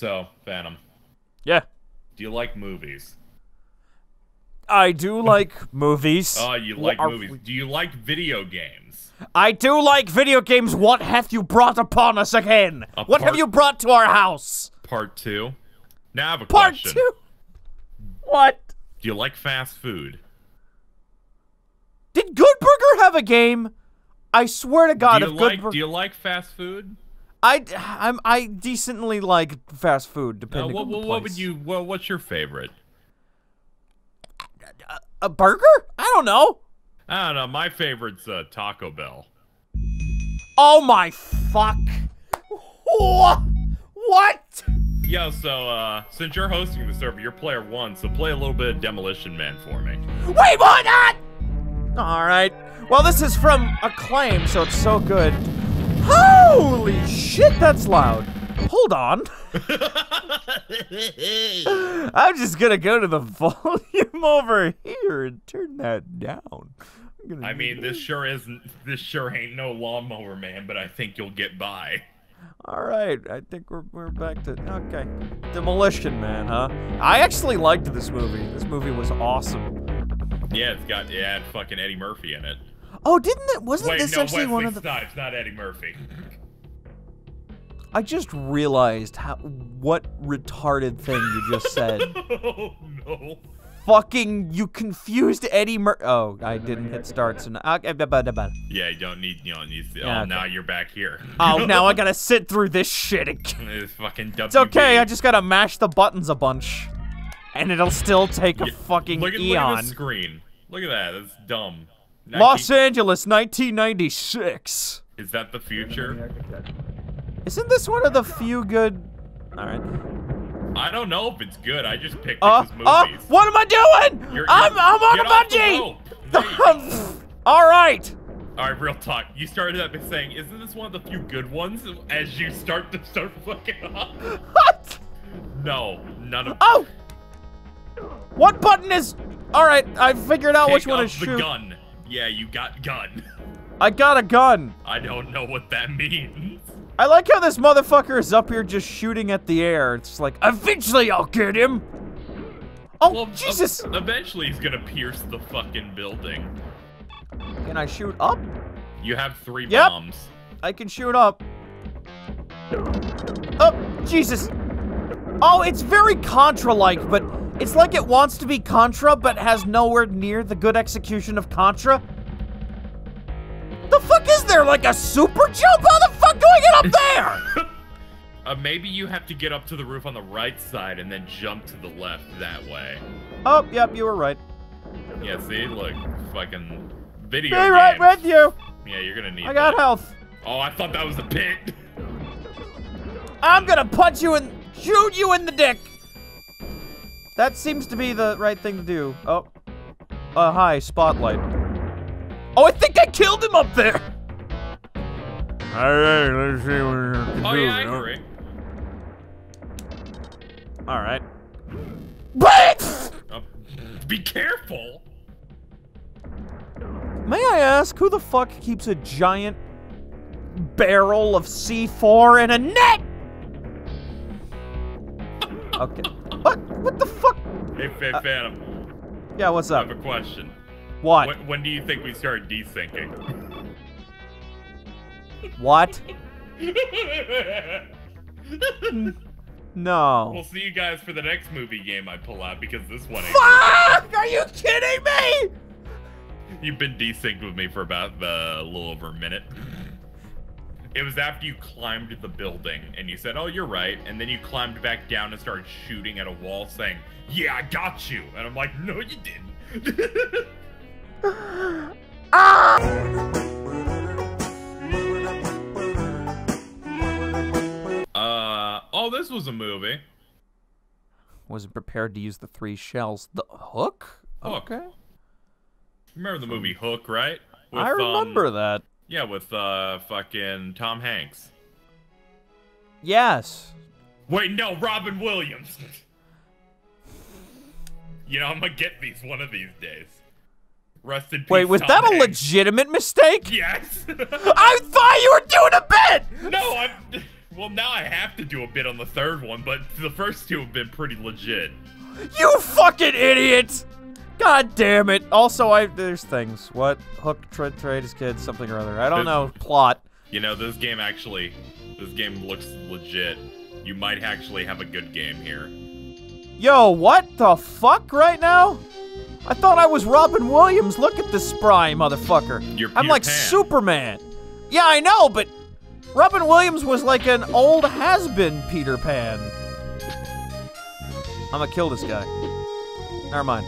So, Phantom, Yeah. do you like movies? I do like movies. Oh, you like are- movies. Do you like video games? I do like video games. What hath you brought upon us again? A what have you brought to our house? Part two. Now I have a Part question. two. What? Do you like fast food? Did Good Burger have a game? I swear to God, do you if Good like Burger, Do you like fast food? I, I'm, I decently like fast food, Uh, depending what, on the what, would you? What, what's your favorite? A burger? I don't know. I don't know. My favorite's uh, Taco Bell. Oh my fuck! What? Yo, so uh, since you're hosting the server, you're player one, so play a little bit of Demolition Man for me. Wait, what? All right. Well, this is from Acclaim, so it's so good. Holy shit, that's loud. Hold on. I'm just gonna go to the volume over here and turn that down. I mean, this sure isn't. This sure ain't no lawnmower man, but I think you'll get by. All right, I think we're, we're back to okay. Demolition Man, huh? I actually liked this movie. This movie was awesome. Yeah, it's got yeah, it fucking Eddie Murphy in it. Oh, didn't it? Wasn't Wait, this no, actually Wesley one of the? Snipes, not Eddie Murphy. I just realized how what retarded thing you just said. oh no. Fucking, you confused Eddie Mur. Oh, I didn't hit start. So now, okay. Yeah, you don't need you don't need. To, Yeah, oh, okay. now you're back here. oh, now I gotta sit through this shit again. It's fucking WB. It's okay. I just gotta mash the buttons a bunch, and it'll still take a Yeah, fucking look at, look at eon. the screen. Look at that. That's dumb. Los Angeles, 1996. Is that the future? Isn't this one of the few good? All right. I don't know if it's good. I just picked Uh, because uh, movies. what am I doing? You're- I'm, you're- I'm on get a bungee. rope. There you go. All right. All right, real talk. You started that by saying, "Isn't this one of the few good ones?" As you start to start fucking up. What? No, none of. Oh. What button is? All right. I figured out Pick which one up to the gun. Yeah, you got gun. I got a gun. I don't know what that means. I like how this motherfucker is up here just shooting at the air. It's like, eventually I'll get him. Oh, Well, Jesus. eventually, he's gonna pierce the fucking building. Can I shoot up? You have three Yep. bombs. I can shoot up. Oh, Jesus. Oh, it's very Contra-like, but it's like it wants to be Contra, but has nowhere near the good execution of Contra. The fuck is there? Like a super jump? How the fuck do I get up there? Uh, maybe you have to get up to the roof on the right side and then jump to the left that way. oh, yep, you were right. Yeah, see, look, fucking video Be right games. with you. Yeah, you're gonna need. I got that. health. Oh, I thought that was a pit. I'm gonna punch you and shoot you in the dick. That seems to be the right thing to do. Oh. Uh, hi, spotlight. Oh, I think I killed him up there. Alright, let's see what you can Oh yeah, I agree. Alright. Wait! Uh, be careful. May I ask who the fuck keeps a giant barrel of C4 in a net? Okay. What? The fuck? Hey, Fa- Phantom, Yeah, what's up? I have a question. What? When, when do you think we start desyncing? What? No. we'll see you guys for the next movie game I pull out because this one. Fuck! Are you kidding me? You've been desynced with me for about uh, a little over a minute. It was after you climbed the building and you said, "Oh, you're right," and then you climbed back down and started shooting at a wall, saying, "Yeah, I got you," and I'm like, "No, you didn't." uh oh, this was a movie. Wasn't prepared to use the three shells. The hook? Hook. Okay. Remember the movie Hook, right? I remember um, that. Yeah, with uh fucking Tom Hanks. Yes. Wait, no, Robin Williams. you know, I'm gonna get these one of these days. Rest in peace. Wait, was Tom that a legitimate mistake? Yes. I thought you were doing a bit! no, I'm. Well, now I have to do a bit on the third one, but the first two have been pretty legit. You fucking idiot! God damn it. Also, I there's things. What? Hook tra trade his kids, something or other. I don't know. Plot. You know, this game actually, this game looks legit. You might actually have a good game here. Yo, what the fuck right now? I thought I was Robin Williams. Look at this spry motherfucker. You're I'm like Pan. Superman. Yeah, I know, but Robin Williams was like an old has-been Peter Pan. I'm gonna kill this guy. Never mind.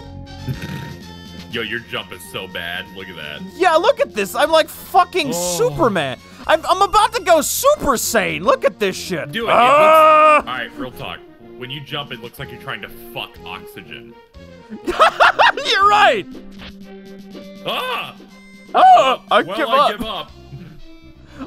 Yo, your jump is so bad. Look at that. Yeah, look at this. I'm like fucking Oh. Superman. I'm, I'm about to go Super Saiyan. Look at this shit. Do it. It Ah! All right, real talk. When you jump, it looks like you're trying to fuck oxygen. You're right. Ah! Oh, I well, give I up. give up.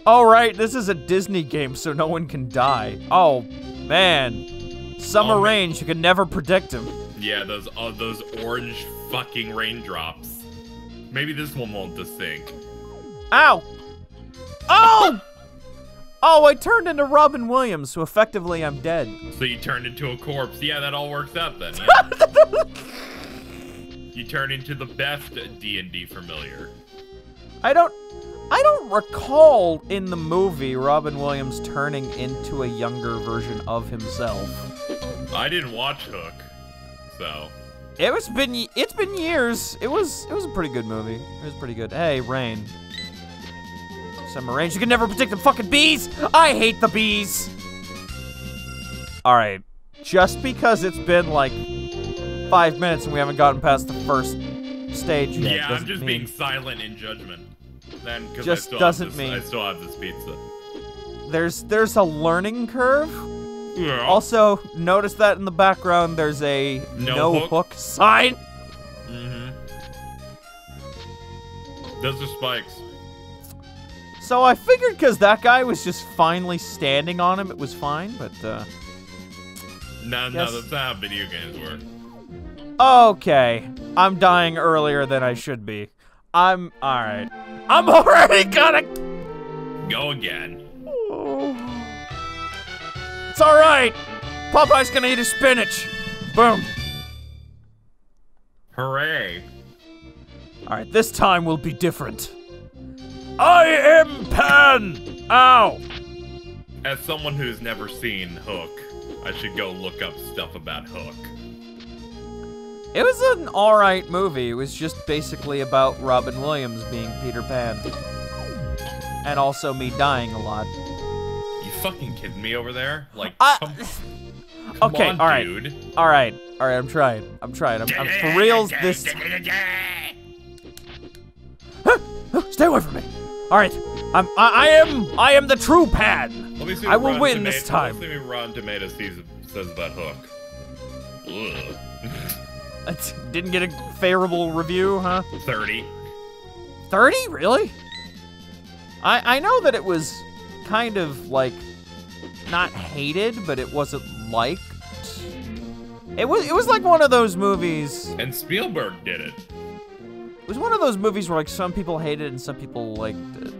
Oh, right. This is a Disney game, so no one can die. Oh, man. Summer Oh, man. Range, you can never predict him. Yeah, those uh, those orange fucking raindrops. Maybe this one won't desync. Ow! Oh! oh, I turned into Robin Williams, so effectively I'm dead. So you turned into a corpse. Yeah, that all works out then. Yeah. you turn into the best D&D familiar. I don't I don't recall in the movie Robin Williams turning into a younger version of himself. I didn't watch Hook, so It was been it's been years. It was it was a pretty good movie. It was pretty good. Hey, Rain. Summer rain. You can never predict the fucking bees. I hate the bees. All right. Just because it's been like five minutes and we haven't gotten past the first stage yet. yeah, I'm just mean- being silent in judgment. Then, because I Just still doesn't have this, mean- I still have this pizza. There's there's a learning curve. Yeah. Also, notice that in the background there's a No no, hook. hook. sign. Mm-hmm. Those are spikes. So I figured because that guy was just finally standing on him, it was fine. But uh, No, no, that's not how video games work. okay, I'm dying earlier than I should be. I'm all right. I'm already gonna. Go again. It's all right. Popeye's gonna eat his spinach. Boom. Hooray. All right, this time will be different. I am Pan. Ow. As someone who's never seen Hook, I should go look up stuff about Hook. It was an alright movie. It was just basically about Robin Williams being Peter Pan. And also me dying a lot. Fucking kidding me over there? Like, I- come, come okay, on, alright. dude. Alright, alright, I'm trying. I'm trying. I'm, I'm for reals this Stay away from me. Alright. I'm I, I am I am the true Pan. Let me see I will win Tomato- this time. Let's see what Rotten Tomatoes sees, says about Hook. Ugh. Didn't get a favorable review, huh? 30. 30? Really? I I know that it was kind of like not hated, but it wasn't liked. It was it was like one of those movies. And Spielberg did it. It was one of those movies where like some people hated it and some people liked it.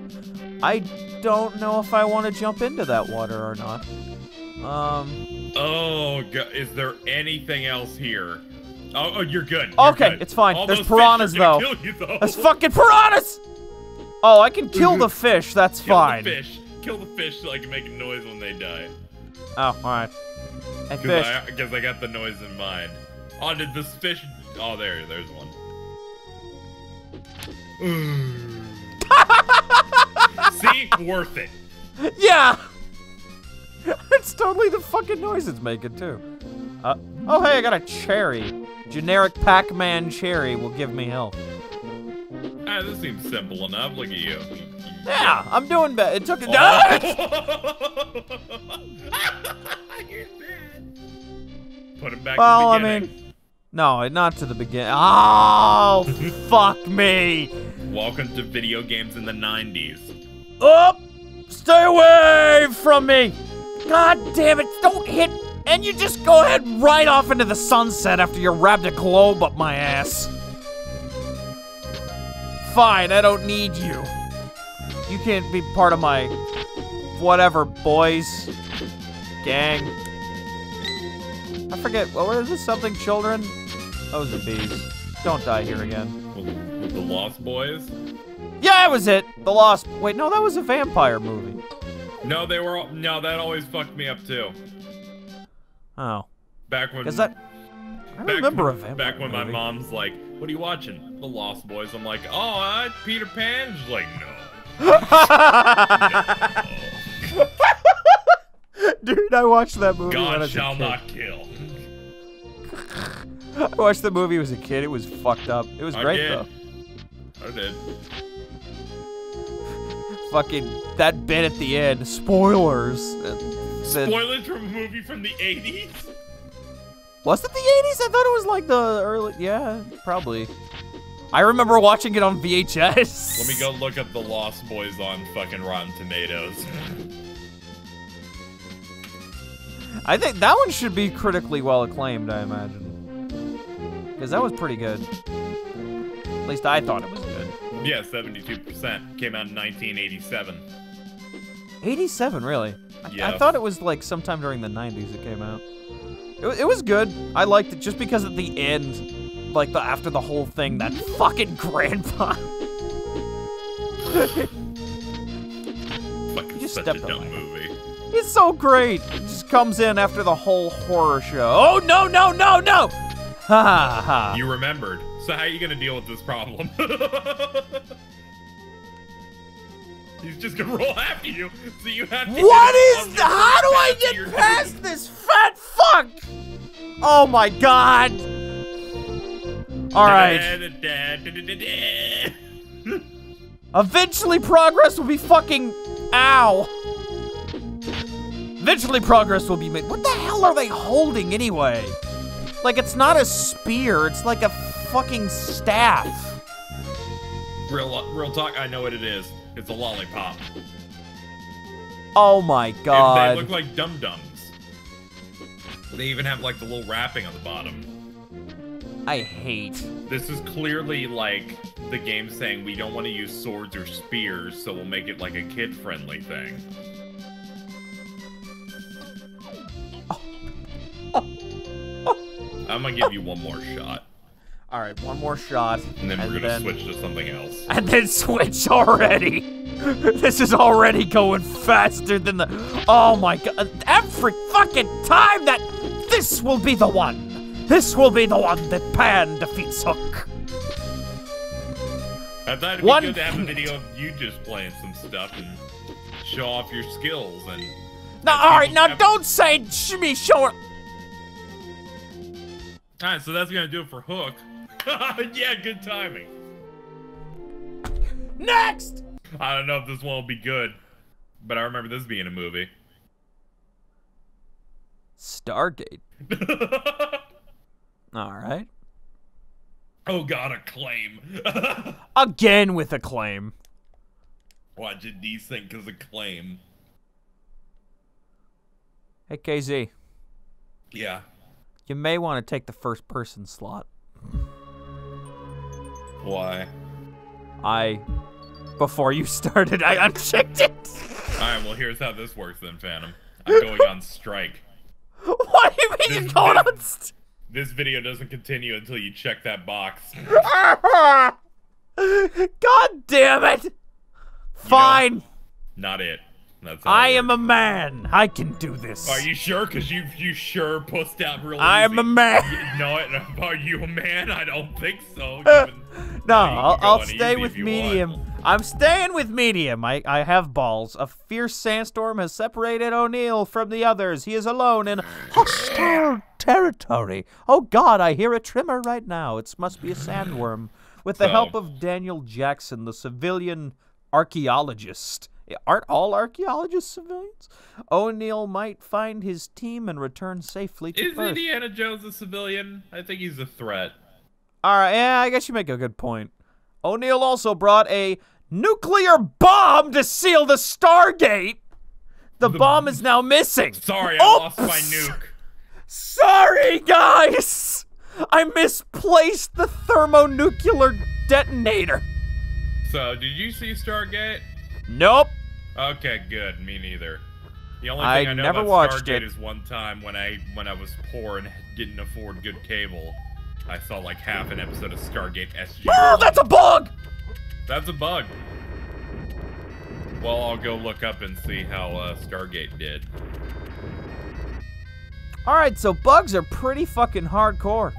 I don't know if I want to jump into that water or not. Um. Oh, go- is there anything else here? Oh, oh you're good. you're Okay, good. it's fine. All There's those fish are piranhas, though. You, though. That's fucking piranhas. Oh, I can kill the fish. That's Kill fine. the fish. Kill the fish so I can make a noise when they die. Oh, all right. Hey, Because fish. I, I got the noise in mind. Oh, did this fish? Oh, there, there's one. See, worth it. Yeah! it's totally the fucking noise it's making, too. Uh, oh, hey, I got a cherry. Generic Pac-Man cherry will give me health. Ah, this seems simple enough. Look at you. Yeah, I'm doing better. It took a... Put him back well, I mean... No, not to the beginning. Oh, fuck me. Welcome to video games in the 90s. Up! Stay away from me! God damn it, don't hit... And you just go ahead right off into the sunset after you wrapped a globe up my ass. Fine, I don't need you. You can't be part of my... Whatever, boys. gang. I forget, what was this? Something children? Those are bees. Don't die here again. With, the Lost Boys. Yeah, that was it. The Lost. Wait, no, that was a vampire movie. No, they were. all- No, that always fucked me up too. Oh. Back when. Is that. I remember when, a vampire Back when my mom's like, "What are you watching?" The Lost Boys. I'm like, "Oh, uh, Peter Pan." She's like, "No." Dude, I watched that movie when I God was a shall kid. not kill. I watched the movie as a kid. It was fucked up. It was I great did. though. I did. Fucking that bit at the end. Spoilers. Spoilers from a movie from the 80s. was it the 80s? I thought it was like the early. Yeah, probably. I remember watching it on VHS. Let me go look up the Lost Boys on fucking Rotten Tomatoes. I think that one should be critically well acclaimed, I imagine. Because that was pretty good. At least I thought it was good. yeah, 72%. Came out in 1987. 87, really? I, I thought it was like sometime during the 90s it came out. It, it was good. I liked it just because at the end, like the after the whole thing, that fucking grandpa. Fucking just such a dumb movie. It's so great. It just comes in after the whole horror show. Oh no no no no! Ha ha ha. You remembered. So how are you gonna deal with this problem? He's just gonna roll after you, so you have to. What is? The, how do I get past this fat fuck? Oh my god! All right. Eventually, progress will be fucking. Ow. Eventually, progress will be made. What the hell are they holding anyway? Like, it's not a spear, it's like a fucking staff. Real, real talk. I know what it is. It's a lollipop. Oh my god. They look like dum dums. They even have like the little wrapping on the bottom. I hate. This is clearly like the game saying we don't want to use swords or spears, so we'll make it like a kid-friendly thing. I'm gonna give you one more shot, Alright, one more shot. and then we're gonna then- switch to something else. And then switch already. this is already going faster than the. Oh my god. Every fucking time that. This will be the one. This will be the one that Pan defeats Hook. I thought it'd be One good to have a video of you just playing some stuff and show off your skills and. Now, alright, now don't say me showing. Alright, so that's gonna do it for Hook. yeah, good timing. Next! I don't know if this one will be good, but I remember this being a movie. Stargate. Alright. oh god, acclaim. Again with acclaim. Watch it desync because acclaim. Hey, KZ. Yeah. You may want to take the first person slot. Why? I. Before you started, I unchecked it. Alright, well here's how this works then, Phantom. I'm going on strike. what do you mean you're going on? St- This video doesn't continue until you check that box. God damn it! Fine. Not it. That's I am a man. I can do this. Are you sure? Cause you you sure pussed out real I am a man. You- No, it- are you a man? I don't think so. No, I'll, I'll stay with medium. want. I'm staying with medium. I, I have balls. A fierce sandstorm has separated O'Neill from the others. He is alone in hostile territory. Oh God, I hear a tremor right now. It must be a sandworm. With the help of Daniel Jackson, the civilian archaeologist. Aren't all archaeologists civilians? O'Neill might find his team and return safely to Is Earth. Indiana Jones a civilian? I think he's a threat. All right, yeah, I guess you make a good point. O'Neill also brought a nuclear bomb to seal the Stargate. The, bomb is now missing. Sorry, I lost my nuke. Sorry, guys. I misplaced the thermonuclear detonator. So, did you see Stargate? Nope. Okay, good. Me neither. The only I thing I, know never about watched Stargate it. is one time when I when I was poor and didn't afford good cable, I saw like half an episode of Stargate SG. Oh, that's a bug! That's a bug. Well, I'll go look up and see how uh, Stargate did. Alright, so bugs are pretty fucking hardcore.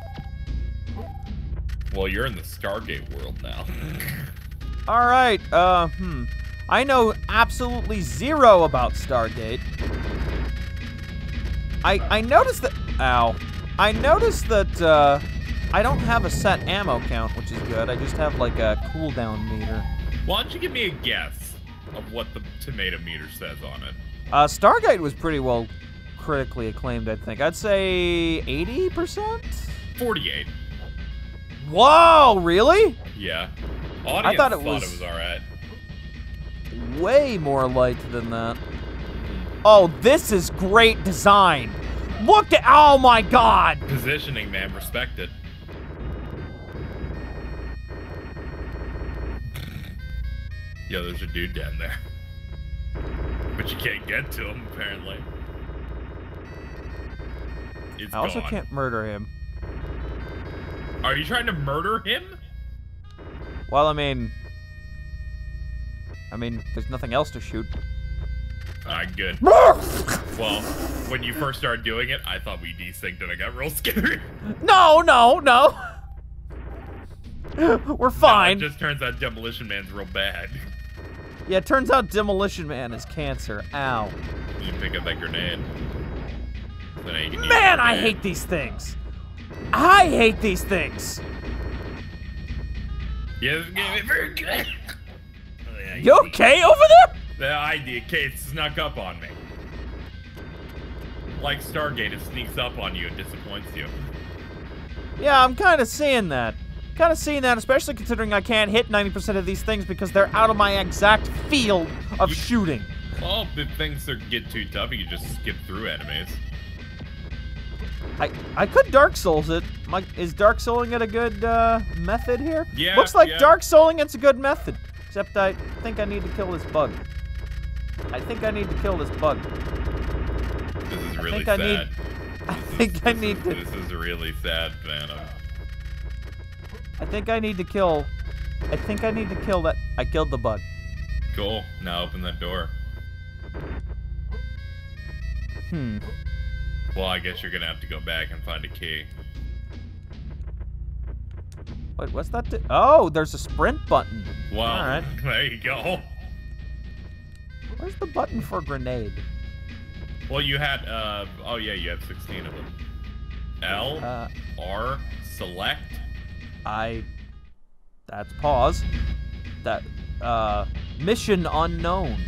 Well, you're in the Stargate world now. Alright, uh, hmm. I know absolutely zero about Stargate. I I noticed that ow. I noticed that uh I don't have a set ammo count, which is good. I just have like a cooldown meter. Why don't you give me a guess of what the tomato meter says on it? Uh Stargate was pretty well critically acclaimed, I think. I'd say 80%? 48. Whoa, really? Yeah. Audience thought it thought was- it was alright. Way more liked than that. Oh, this is great design. Look at oh my god. Positioning, man, respect it. Yo, there's a dude down there. But you can't get to him, apparently. It's I also gone. can't murder him. Are you trying to murder him? Well, I mean, I mean, there's nothing else to shoot. Alright, good. Well, when you first started doing it, I thought we desynced and I got real scared. no, no. No. We're fine. It just turns out Demolition Man's real bad. Yeah, it turns out Demolition Man is cancer. Ow. You pick up that grenade. So you can Man, I hate these things. I hate these things. Yeah, this game is very good. Oh, yeah, You okay over there? The idea, Kate snuck up on me. Like Stargate, it sneaks up on you and disappoints you. Yeah, I'm kind of seeing that. Kind of seeing that, especially considering I can't hit 90% of these things because they're out of my exact field of shooting. Well, if things are, get too tough, you can just skip through enemies. I I could Dark Souls it. My, is Dark Souling it a good uh, method here? Yeah, Looks like yeah. Dark Souling it's a good method. Except I think I need to kill this bug. I think I need to kill this bug. This is really think I sad. need- I think I need is, to. This is really sad, Phantom. I think I need to kill. I think I need to kill that. I killed the bug. Cool. Now open that door. Hmm. Well, I guess you're gonna have to go back and find a key. Wait, what's that? oh, there's a sprint button. All right. there you go. Where's the button for grenade? Well, you had, uh, oh yeah, you had 16 of them. L, Uh, R, select. I. That's pause. That. Uh. Mission unknown.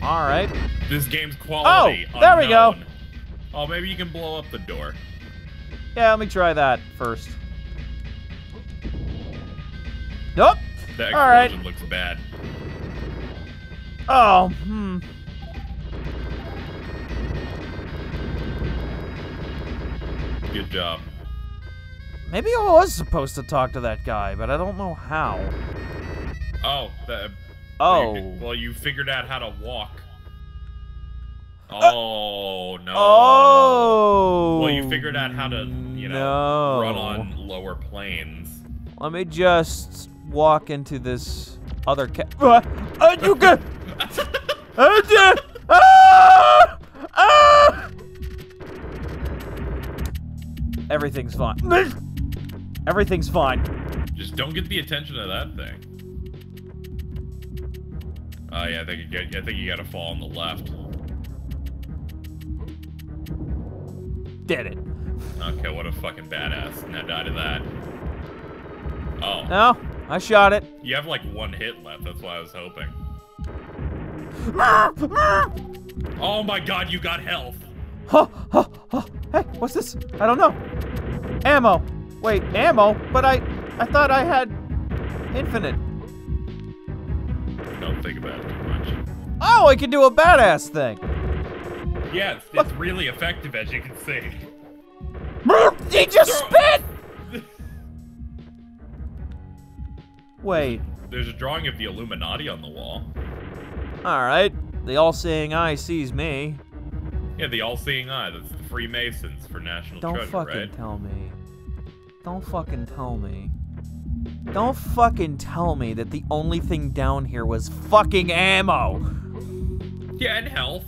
All right. This game's quality. Oh, there we go. Oh, maybe you can blow up the door. Yeah, let me try that first. Nope. The All right. explosion looks bad. Oh, hmm. Good job. Maybe I was supposed to talk to that guy, but I don't know how. Oh, the, Oh. Well, you figured out how to walk. Oh no. Oh. Well, you figured out how to, you know, no. run on lower planes. Let me just walk into this other ca- uh, uh, you can- uh, ah! Ah! Everything's fine. Everything's fine. Just don't get the attention of that thing. Oh yeah, I think you get, I think you gotta fall on the left. Did it. Okay, what a fucking badass. Now die to that. Oh, No, I shot it. you have like one hit left. That's why I was hoping. Oh my god, you got health. Huh, huh, huh. Hey, what's this? I don't know. Ammo. Wait, ammo? But I, I thought I had infinite. Don't think about it too much. Oh, I can do a badass thing. Yeah, it's, it's really effective as you can see. He just spit. Wait. There's a drawing of the Illuminati on the wall. All right. the all-seeing eye sees me. Yeah, the all-seeing eye. That's the Freemasons for National Don't Treasure, fucking right? tell me. Don't fucking tell me. Don't fucking tell me that the only thing down here was fucking ammo. Yeah, and health.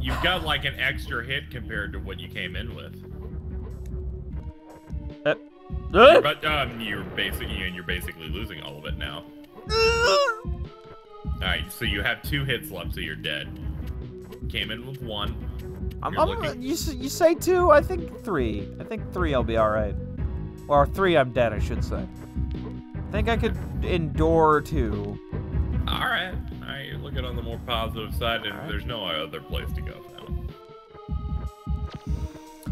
You've got like an extra hit compared to what you came in with. Uh, uh, But um, you're basically and you're basically losing all of it now. All right, so you have two hits left, so you're dead. Came in with one. I'm, I'm- you, you say two? I think three. I think three I'll be alright. Or three I'm dead, I should say. I think I could endure two. All right, all right. You're looking on the more positive side, and right. there's no other place to go now.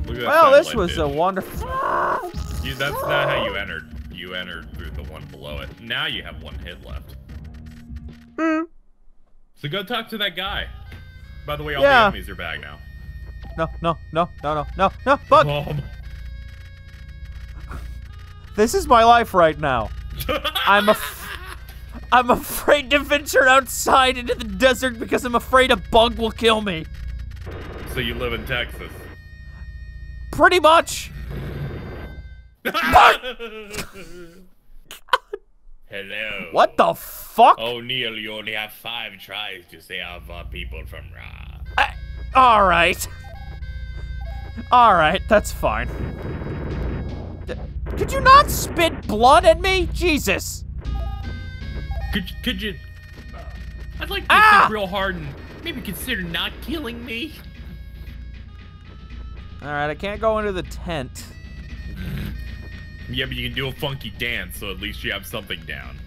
Look at that Well, this was a wonderful... You, that's not how you entered. You entered through the one below it. Now you have one hit left. Hmm. So go talk to that guy. By the way, all Yeah. the enemies are back now. No, no, no, no, no, no, no, bug! Um, This is my life right now. I'm a... I'm afraid to venture outside into the desert because I'm afraid a bug will kill me. so you live in Texas. Pretty much. Hello. What the fuck? Oh, Neil, you only have five tries to say of uh, people from Ra. I- all right. All right, that's fine. D- Could you not spit blood at me? Jesus. Could you- could you? I'd like to Ah! think real hard and maybe consider not killing me. All right, I can't go into the tent. Yeah, but you can do a funky dance, so at least you have something down.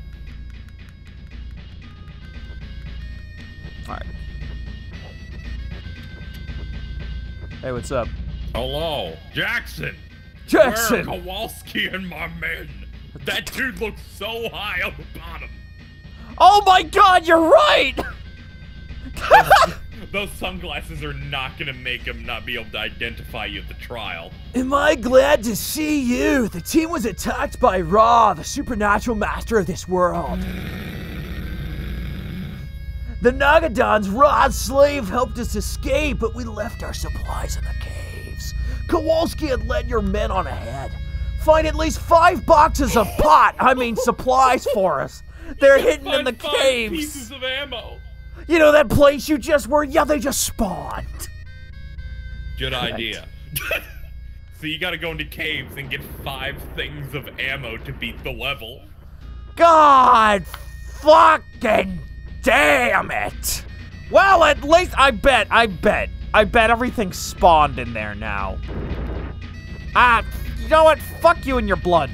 All right. Hey, what's up? Hello, Jackson. Jackson! Where Kowalski and my men? That dude looks so high on the bottom. Oh my god, you're right! Those sunglasses are not gonna make him not be able to identify you at the trial. Am I glad to see you? The team was attacked by Ra, the supernatural master of this world. The Nagadon's Ra's slave helped us escape, but we left our supplies in the caves. Kowalski had led your men on ahead. Find at least five boxes of pot, I mean supplies for us. They're hidden in the caves. pieces of ammo. You know that place you just were? Yeah, they just spawned. Good idea. so you gotta go into caves and get five things of ammo to beat the level. God fucking damn it! Well, at least I bet, I bet, I bet everything spawned in there now. Ah, you know what? Fuck you and your blood.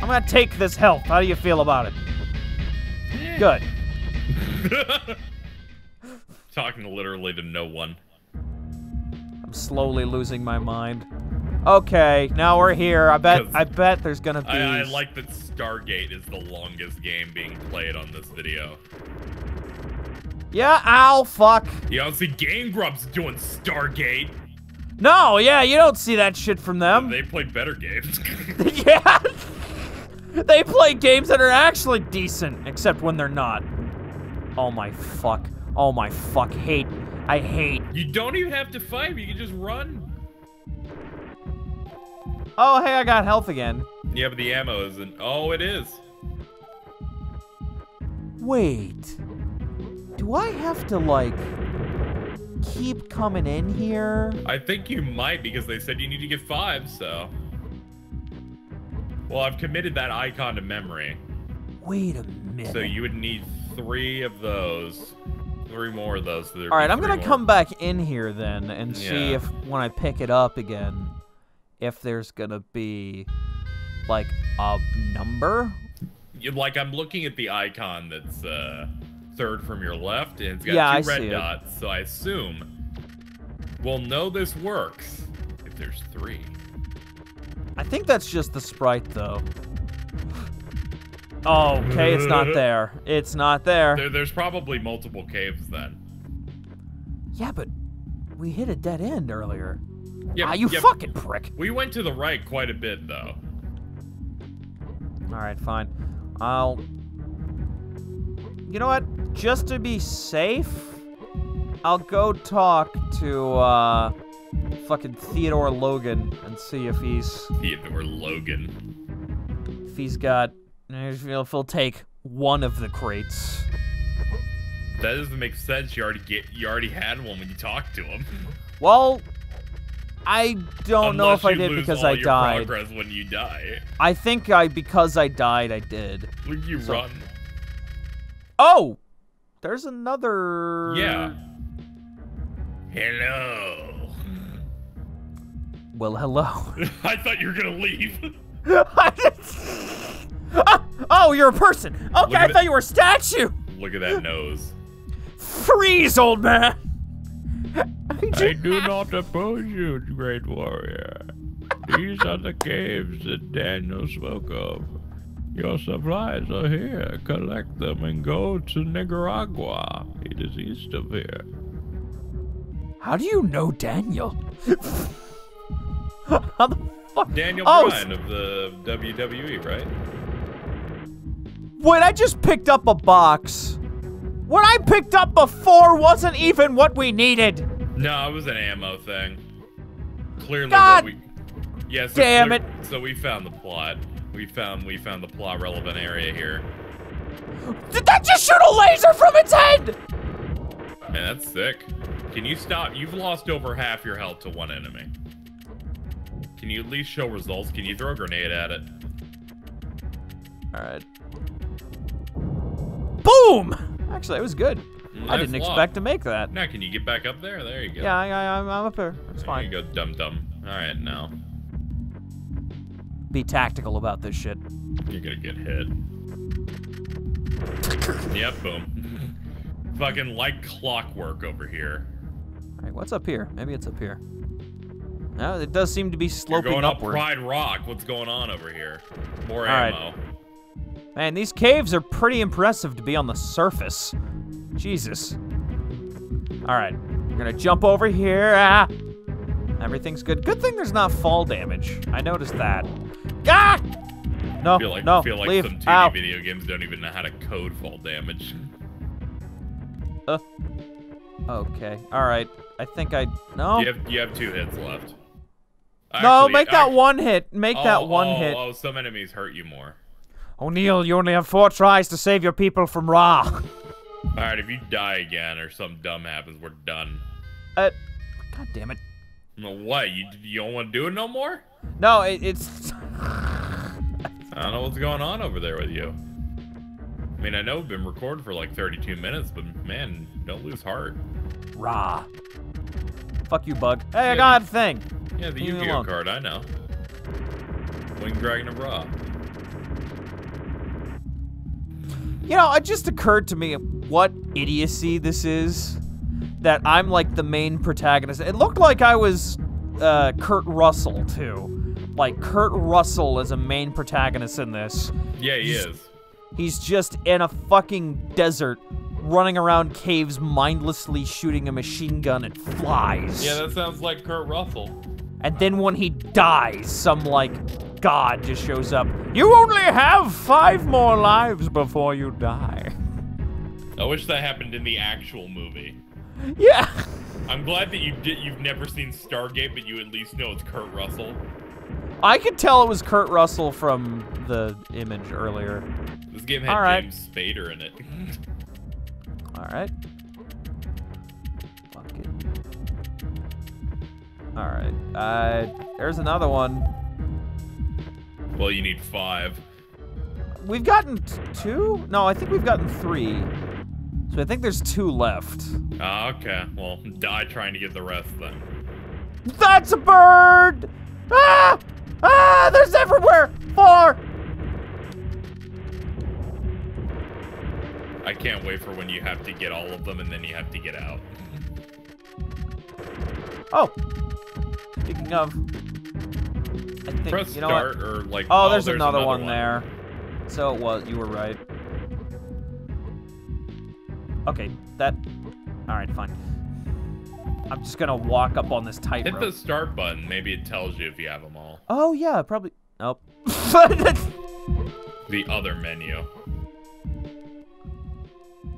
I'm gonna take this health. How do you feel about it? Good. Talking literally to no one. I'm slowly losing my mind. Okay, now we're here. I bet I bet there's gonna be. I, I like that Stargate is the longest game being played on this video. Yeah, ow, fuck. You don't see Game Grumps doing Stargate. No, yeah, you don't see that shit from them. They play better games. yeah. They play games that are actually decent, except when they're not. Oh my fuck. Oh my fuck. Hate. I hate. you don't even have to fight. You can just run. Oh, hey, I got health again. Yeah, but the ammo isn't. Oh, it is. Wait. Do I have to, like, keep coming in here? I think you might because they said you need to get five, so. Well, I've committed that icon to memory. Wait a minute. So you would need three of those. Three more of those. So All right, I'm gonna come back in here then and see if when I pick it up again, if there's gonna be like a number. You- Like I'm looking at the icon that's uh, third from your left, and it's got Yeah, two I red it. dots. So I assume we'll know this works if there's three. I think that's just the sprite though. Oh, okay, it's not there. It's not there. There, there's probably multiple caves then. Yeah, but we hit a dead end earlier. Yeah, ah, you yeah, fucking prick. We went to the right quite a bit though. All right, fine. I'll. You know what? Just to be safe, I'll go talk to uh, fucking Theodore Logan and see if he's Theodore Logan. if he's got if he'll take one of the crates. That doesn't make sense. You already get you already had one when you talked to him. Well, I don't know if I did because all I your died. Progress when you die. I think I because I died I did. Look, you So- run. Oh, there's another. Yeah. Hello. Well, hello. I thought you were gonna leave. Ah, oh, you're a person. Okay, I thought you were a statue. Look at that nose. Freeze, old man. I do not oppose you, great warrior. These are the caves that Daniel spoke of. Your supplies are here. Collect them and go to Nagada. It is east of here. How do you know Daniel? How the fuck? Daniel Oh, Bryan of the WWE, right? Wait, I just picked up a box. What I picked up before wasn't even what we needed. No, it was an ammo thing. Clearly, God what we. Yeah, so damn clear- it. So we found the plot. We found we found the plot relevant area here. Did that just shoot a laser from its head? Man, that's sick. Can you stop? You've lost over half your health to one enemy. Can you at least show results? Can you throw a grenade at it? All right. Boom! Actually, it was good. Mm, I didn't expect to make that. Now, can you get back up there? There you go. Yeah, I, I'm up there. It's There fine. you go, dum dum. All right, now Be tactical about this shit. you're gonna get hit. yep, boom. Fucking like clockwork over here. All right, what's up here? Maybe it's up here. No, it does seem to be You're sloping going up upward. Pride Rock. What's going on over here? More All right. ammo. Man, these caves are pretty impressive to be on the surface. Jesus. All right, we're gonna jump over here. Ah! Everything's good. Good thing there's not fall damage. I noticed that. Ah! No, I feel like no, feel like leave. some 2D Ow. video games don't even know how to code fall damage. Uh, okay, all right. I think I no. You have you have two hits left. no, make that one hit. Make oh, that one oh, hit. Oh, some enemies hurt you more. O'Neill, you only have four tries to save your people from Ra. All right, if you die again or something dumb happens, we're done. Uh, God damn it. No, what? You you don't want to do it no more? No, it, it's. I don't know what's going on over there with you. I mean, I know we've been recording for like 32 minutes, but man, don't lose heart. Ra. Fuck you, bug. Hey, I got a thing. Yeah, the Leave Yu-Gi-Oh card, I know. Wing Dragon of Ra. You know, it just occurred to me what idiocy this is. That I'm like the main protagonist. It looked like I was uh, Kurt Russell too. Like Kurt Russell is a main protagonist in this. Yeah, he He's- is. He's just in a fucking desert, running around caves, mindlessly shooting a machine gun at flies. Yeah, that sounds like Kurt Russell. And then when he dies, some like god just shows up. You only have five more lives before you die. I wish that happened in the actual movie. Yeah. I'm glad that you did. You've never seen Stargate, but you at least know it's Kurt Russell. I could tell it was Kurt Russell from the image earlier. This game had All right. James Spader in it. All right. Fuck it. All right. Uh, there's another one. well, you need five. We've gotten two? No, I think we've gotten three. So I think there's two left. Ah, okay. Well, die trying to get the rest then. That's a bird! Ah! Ah! There's everywhere! Four! I can't wait for when you have to get all of them and then you have to get out. Oh. Speaking of. I think, Press you know start what? or like. Oh, there's, another, one, there. So it was. You were right. Okay, that. Alright, fine. I'm just gonna walk up on this tightrope. Hit tightrope. the start button. Maybe it tells you if you have them all. Oh, yeah, probably. Nope. The other menu.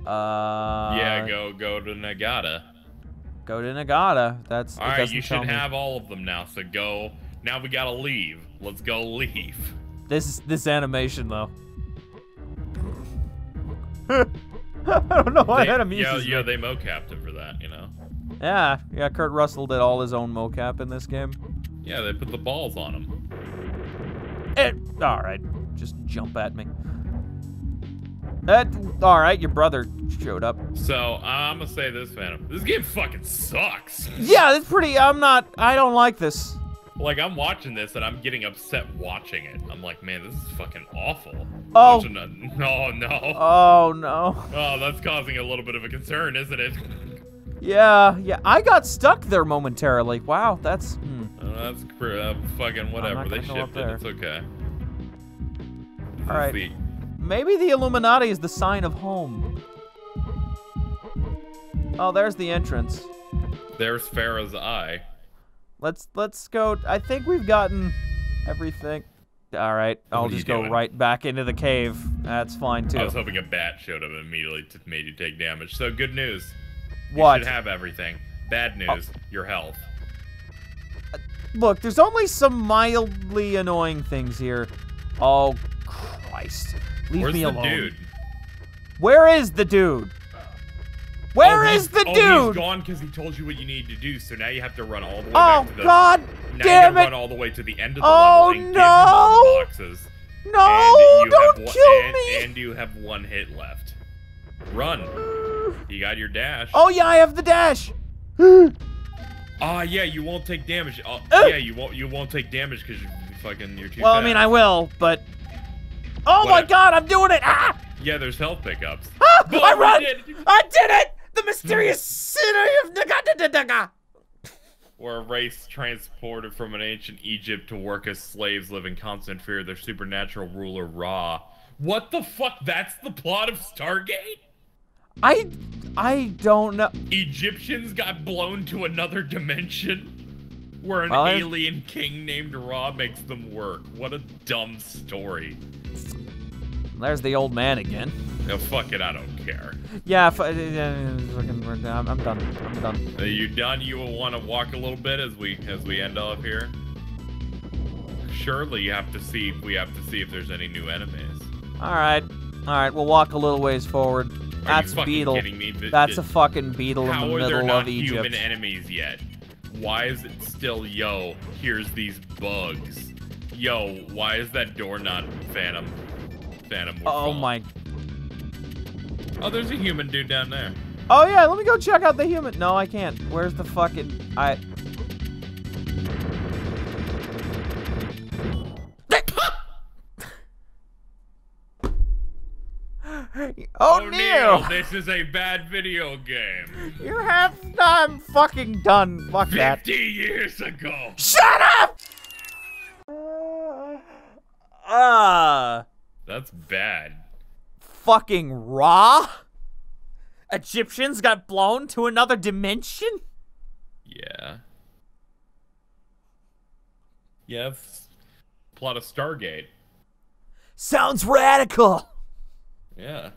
Uh. yeah, go go to Nagada. Go to Nagada. That's. All right, you should have all of them now. So go. Now we gotta leave. Let's go leave. This this animation though. I don't know why They- that yeah, amuses yeah, me. they mocapped him for that, you know. Yeah, yeah. Kurt Russell did all his own mocap in this game. Yeah, they put the balls on him. It, all right, just jump at me. That all right. Your brother showed up. So I'm gonna say this, Phantom. This game fucking sucks. Yeah, that's pretty. I'm not. I don't like this. Like I'm watching this and I'm getting upset watching it. I'm like, man, this is fucking awful. Oh. Watching a- no, no. Oh no. Oh, that's causing a little bit of a concern, isn't it? Yeah, yeah. I got stuck there momentarily. Wow, that's. Hmm. Oh, that's uh, fucking whatever. They gonna go up shipped there. it. It's okay. This All right. the- Maybe the Illuminati is the sign of home. Oh, there's the entrance. there's Pharaoh's eye. Let's let's go. I think we've gotten everything. All right, I'll What just go doing? right back into the cave. That's fine too. I was hoping a bat showed up and immediately made you take damage. So good news. What? You should have everything. Bad oh. news. Your health. Uh, look, there's only some mildly annoying things here. Oh Christ! Leave Where's me the alone. dude? Where is the dude? Where oh, is the oh, dude? He's gone because he told you what you need to do. So now you have to run all the way Oh back to the. God! Now Damn it! run all the way to the end of the Oh, level and give him all the no! boxes. No! Don't one, kill and, me! And you have one hit left. Run. You got your dash. Oh yeah, I have the dash. Ah, yeah, you won't take damage. Oh, Uh. yeah, you won't. You won't take damage because you fucking you're too. Well, I mean, I will, but. Oh my What? God! I'm doing it! Ah! Yeah, there's health pickups. Ah! I run! did. I did it! The mysterious city of Nagadadadaga! Or a race transported from an ancient Egypt to work as slaves, live in constant fear of their supernatural ruler Ra. What the fuck? That's the plot of Stargate? I, I don't know. Egyptians got blown to another dimension where an Well, alien king named Ra makes them work. What a dumb story. There's the old man again. Oh, fuck it, I don't care. Yeah, f- fucking- we're done. I'm done. I'm done. Are you done? You will want to walk a little bit as we as we end off here. Surely you have to see. We have to see if there's any new enemies. All right, all right. We'll walk a little ways forward. Are That's beetle. kidding me? Th- That's a fucking beetle in the middle of Egypt. How are there not human enemies yet? Why is it still yo? Here's these bugs. Yo, why is that door not Phantom? Oh my. Oh, there's a human dude down there. Oh yeah, let me go check out the human. No, I can't. Where's the fucking I? oh, Neil, Neil! this is a bad video game. You have. I'm fucking done. Fuck that. Fifty years ago. Shut up! Ah. That's bad. fucking Ra? Egyptians got blown to another dimension? Yeah. Yeah, plot of Stargate. Sounds radical. Yeah.